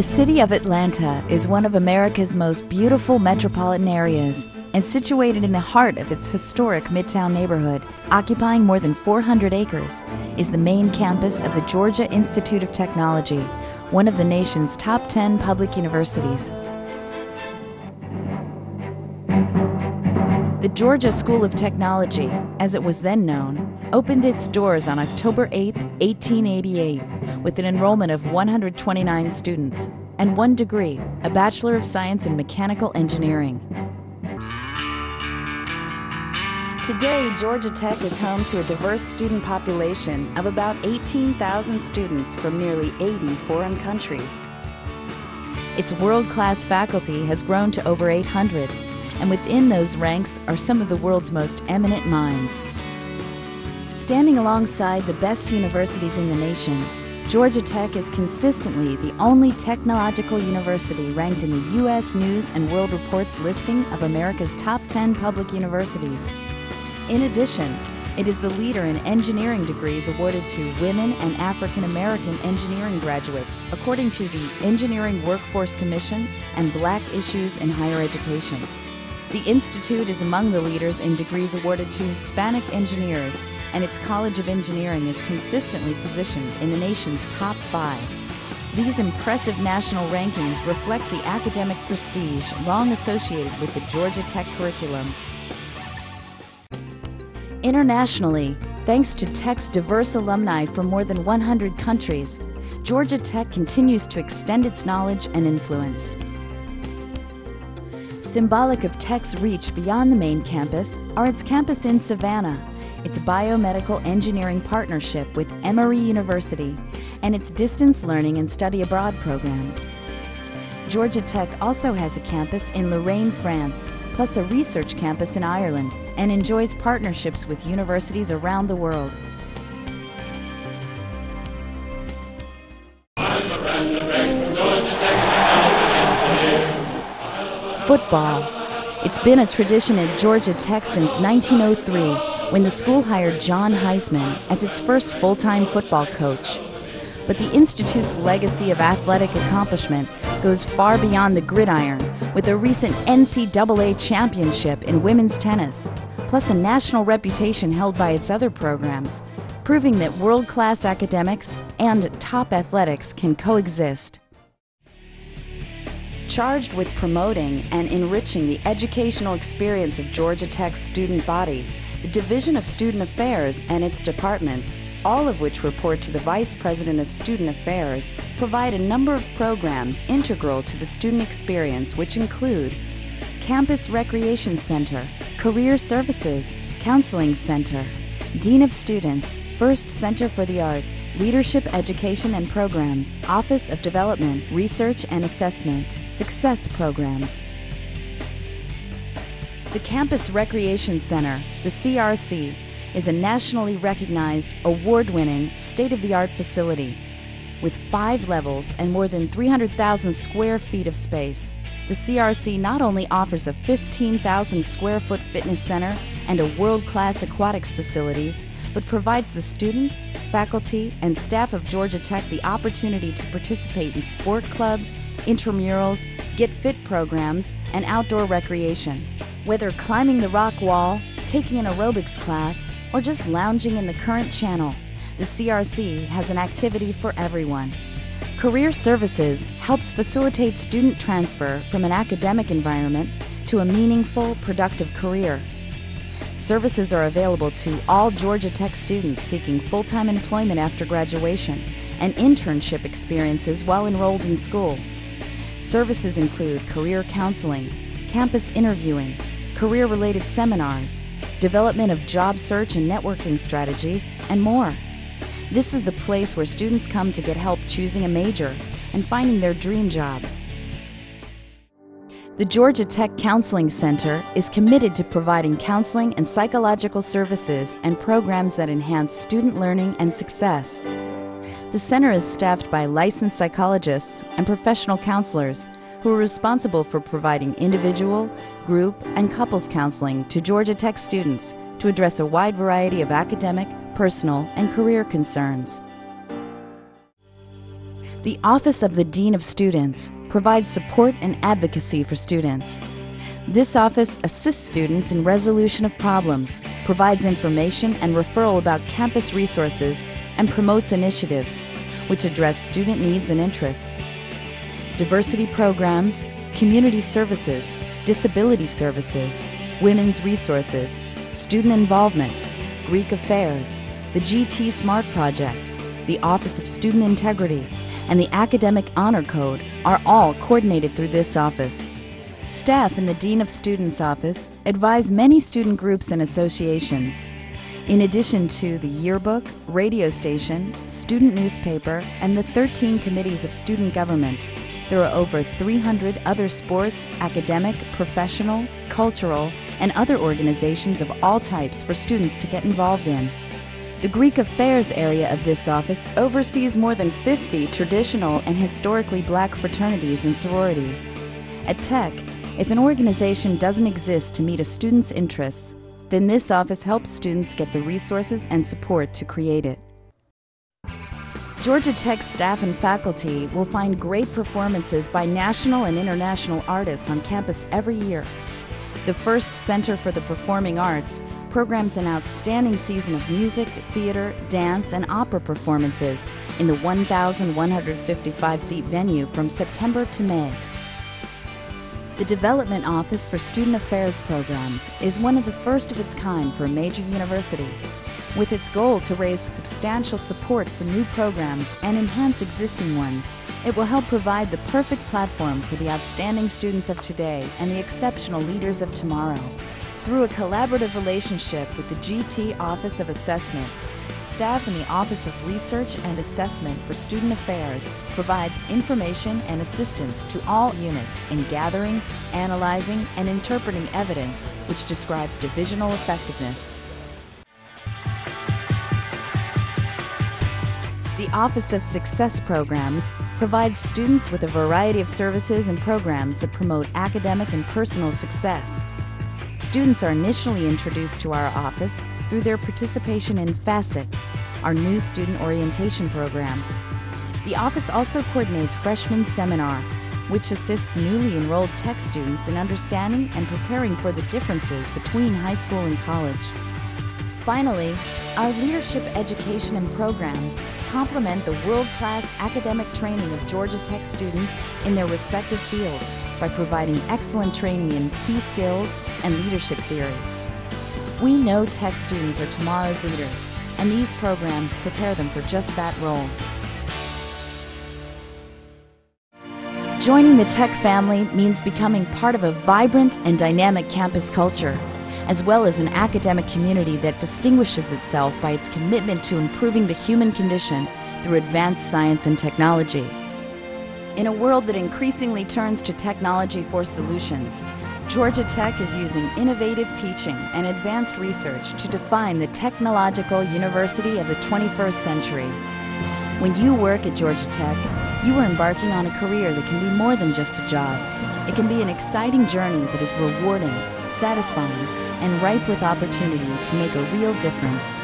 The city of Atlanta is one of America's most beautiful metropolitan areas and situated in the heart of its historic Midtown neighborhood, occupying more than 400 acres, is the main campus of the Georgia Institute of Technology, one of the nation's top 10 public universities. The Georgia School of Technology, as it was then known, opened its doors on October 8, 1888, with an enrollment of 129 students and one degree, a Bachelor of Science in Mechanical Engineering. Today, Georgia Tech is home to a diverse student population of about 18,000 students from nearly 80 foreign countries. Its world class faculty has grown to over 800 and within those ranks are some of the world's most eminent minds. Standing alongside the best universities in the nation, Georgia Tech is consistently the only technological university ranked in the U.S. News and World Report's listing of America's top 10 public universities. In addition, it is the leader in engineering degrees awarded to women and African American engineering graduates, according to the Engineering Workforce Commission and Black Issues in Higher Education. The Institute is among the leaders in degrees awarded to Hispanic engineers, and its College of Engineering is consistently positioned in the nation's top five. These impressive national rankings reflect the academic prestige long associated with the Georgia Tech curriculum. Internationally, thanks to Tech's diverse alumni from more than 100 countries, Georgia Tech continues to extend its knowledge and influence. Symbolic of Tech's reach beyond the main campus are its campus in Savannah, its biomedical engineering partnership with Emory University, and its distance learning and study abroad programs. Georgia Tech also has a campus in Lorraine, France, plus a research campus in Ireland, and enjoys partnerships with universities around the world. Football. It's been a tradition at Georgia Tech since 1903 when the school hired John Heisman as its first full time football coach. But the Institute's legacy of athletic accomplishment goes far beyond the gridiron with a recent NCAA championship in women's tennis, plus a national reputation held by its other programs, proving that world class academics and top athletics can coexist charged with promoting and enriching the educational experience of Georgia Tech's student body, the Division of Student Affairs and its departments, all of which report to the Vice President of Student Affairs, provide a number of programs integral to the student experience, which include Campus Recreation Center, Career Services, Counseling Center, Dean of Students, Ferst Center for the Arts, Leadership Education and Programs, Office of Development, Research and Assessment, Success Programs. The Campus Recreation Center, the CRC, is a nationally recognized, award winning, state of the art facility. With five levels and more than 300,000 square feet of space, the CRC not only offers a 15,000 square foot fitness center and a world class aquatics facility, but provides the students, faculty, and staff of Georgia Tech the opportunity to participate in sport clubs, intramurals, get fit programs, and outdoor recreation. Whether climbing the rock wall, taking an aerobics class, or just lounging in the current channel, the CRC has an activity for everyone. Career Services helps facilitate student transfer from an academic environment to a meaningful, productive career. Services are available to all Georgia Tech students seeking full time employment after graduation and internship experiences while enrolled in school. Services include career counseling, campus interviewing, career related seminars, development of job search and networking strategies, and more. This is the place where students come to get help choosing a major and finding their dream job. The Georgia Tech Counseling Center is committed to providing counseling and psychological services and programs that enhance student learning and success. The center is staffed by licensed psychologists and professional counselors who are responsible for providing individual, group, and couples counseling to Georgia Tech students to address a wide variety of academic, personal, and career concerns. The Office of the Dean of Students provides support and advocacy for students. This office assists students in resolution of problems, provides information and referral about campus resources, and promotes initiatives which address student needs and interests. Diversity programs, community services, disability services, women's resources, student involvement, Greek affairs, the GT SMART project, the Office of Student Integrity, and the Academic Honor Code are all coordinated through this office. Staff in the Dean of Students office advise many student groups and associations. In addition to the yearbook, radio station, student newspaper, and the 13 committees of student government, there are over 300 other sports, academic, professional, cultural, and other organizations of all types for students to get involved in. The Greek Affairs area of this office oversees more than 50 traditional and historically black fraternities and sororities. At Tech, if an organization doesn't exist to meet a student's interests, then this office helps students get the resources and support to create it. Georgia Tech staff and faculty will find great performances by national and international artists on campus every year. The Ferst Center for the Performing Arts programs an outstanding season of music, theater, dance, and opera performances in the 1,155 seat venue from September to May. The Development Office for Student Affairs Programs is one of the first of its kind for a major university. With its goal to raise substantial support for new programs and enhance existing ones, it will help provide the perfect platform for the outstanding students of today and the exceptional leaders of tomorrow. Through a collaborative relationship with the GT Office of Assessment, staff in the Office of Research and Assessment for Student Affairs provides information and assistance to all units in gathering, analyzing, and interpreting evidence which describes divisional effectiveness. Office of Success Programs provides students with a variety of services and programs that promote academic and personal success. Students are initially introduced to our office through their participation in FASET, our new student orientation program. The office also coordinates Freshman Seminar, which assists newly enrolled tech students in understanding and preparing for the differences between high school and college. Finally, our leadership education and programs complement the world-class academic training of Georgia Tech students in their respective fields by providing excellent training in key skills and leadership theory. We know tech students are tomorrow's leaders, and these programs prepare them for just that role. Joining the tech family means becoming part of a vibrant and dynamic campus culture, as well as an academic community that distinguishes itself by its commitment to improving the human condition through advanced science and technology. In a world that increasingly turns to technology for solutions, Georgia Tech is using innovative teaching and advanced research to define the technological university of the 21st century. When you work at Georgia Tech, you are embarking on a career that can be more than just a job. It can be an exciting journey that is rewarding, satisfying, and ripe with opportunity to make a real difference.